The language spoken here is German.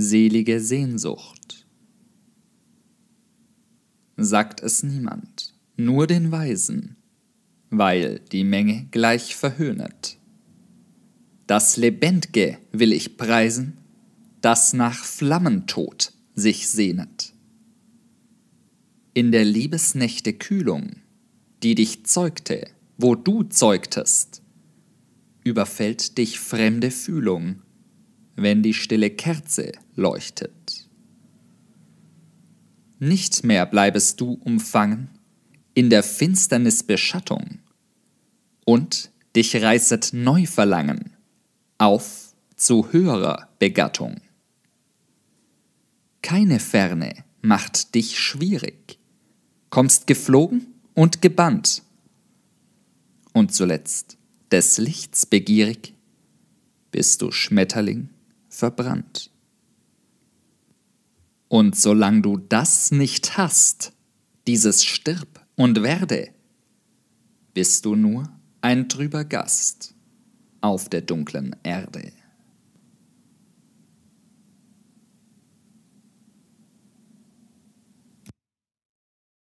selige Sehnsucht. Sagt es niemand, nur den Weisen, weil die Menge gleich verhöhnet. Das Lebendge will ich preisen, das nach Flammentod sich sehnet. In der Liebesnächte Kühlung, die dich zeugte, wo du zeugtest, überfällt dich fremde Fühlung, wenn die stille Kerze leuchtet. Nicht mehr bleibest du umfangen in der Finsternis Beschattung, und dich reißet Neuverlangen auf zu höherer Begattung. Keine Ferne macht dich schwierig, kommst geflogen und gebannt, und zuletzt des Lichts begierig, bist du Schmetterling verbrannt. Und solang du das nicht hast, dieses stirb und werde, bist du nur ein trüber Gast auf der dunklen Erde.